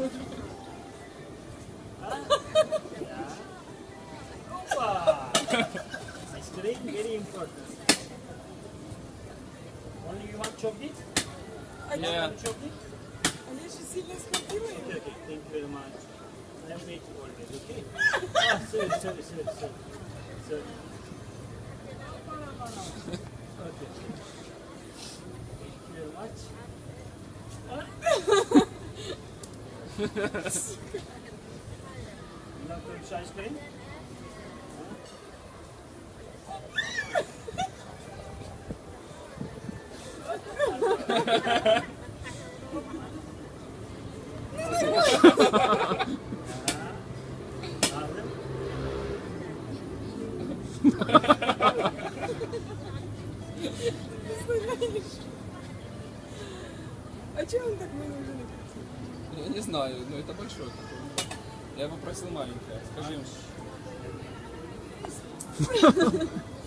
Today very important. Only you want chocolate? I yeah. want chocolate? Unless you see this continuing. Okay, okay, thank you very much. I am waiting always, okay? oh, sorry, sorry, sorry, sorry. sorry. Turkish ice cream? Aldım. А чем он так много уже Я не знаю, но это большой такой. Я его просил маленькое. Скажи им.